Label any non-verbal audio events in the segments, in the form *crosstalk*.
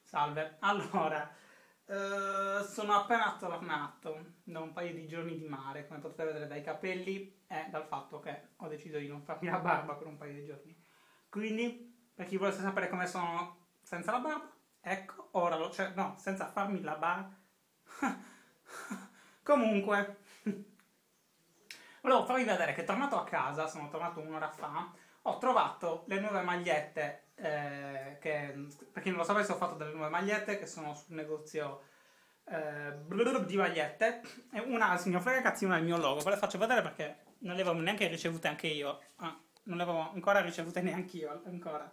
Salve, allora, eh, sono appena tornato da un paio di giorni di mare, come potete vedere dai capelli e dal fatto che ho deciso di non farmi la barba per un paio di giorni. Quindi, per chi volesse sapere come sono senza la barba, ecco, ora lo, cioè, no, senza farmi la barba. *laughs* Comunque, volevo farvi vedere che tornato a casa, sono tornato un'ora fa, ho trovato le nuove magliette, eh, che, per chi non lo sapesse ho fatto delle nuove magliette che sono sul negozio eh, di magliette, e una, signor frega cazzi, una è il mio logo, ve le faccio vedere perché non le avevo neanche ricevute anche io, ah, non le avevo ancora ricevute neanche io, ancora.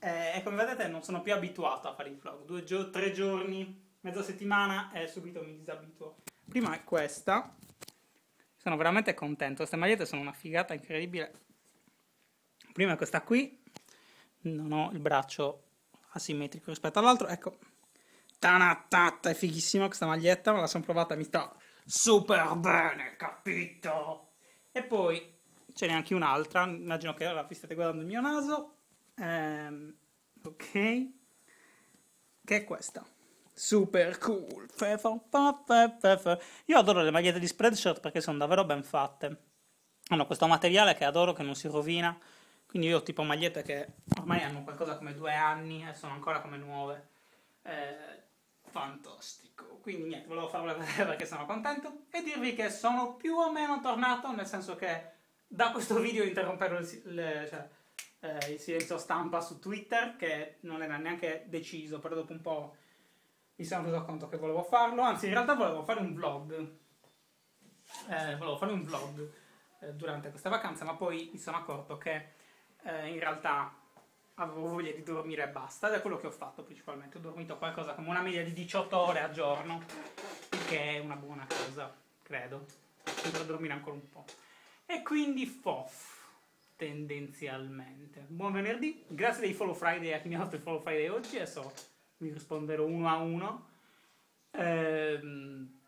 Eh, e come vedete non sono più abituato a fare i vlog, due gio- tre giorni, mezza settimana e subito mi disabituo. Prima è questa, sono veramente contento, queste magliette sono una figata incredibile. Prima questa qui, non ho il braccio asimmetrico rispetto all'altro, ecco. Tanatata, è fighissima questa maglietta, me la sono provata, mi sta super bene, capito? E poi ce n'è anche un'altra, immagino che ora vi state guardando il mio naso, ehm, ok, che è questa. Super cool. Io adoro le magliette di Spreadshirt perché sono davvero ben fatte. Hanno questo materiale che adoro, che non si rovina. Quindi io ho tipo magliette che ormai hanno qualcosa come due anni e sono ancora come nuove. Eh, fantastico. Quindi niente, volevo farvela *laughs* vedere perché sono contento e dirvi che sono più o meno tornato, nel senso che da questo video interromperò il, il, cioè, eh, il silenzio stampa su Twitter, che non era neanche deciso, però dopo un po' mi sono reso conto che volevo farlo, anzi in realtà volevo fare un vlog, eh, volevo fare un vlog eh, durante questa vacanza, ma poi mi sono accorto che eh, in realtà avevo voglia di dormire e basta, ed è quello che ho fatto principalmente, ho dormito qualcosa come una media di 18 ore al giorno, che è una buona cosa, credo, potrò dormire ancora un po'. E quindi FOF, tendenzialmente. Buon venerdì, grazie dei Follow Friday a chi mi ha fatto il Follow Friday oggi, adesso vi risponderò uno a uno. Ehm...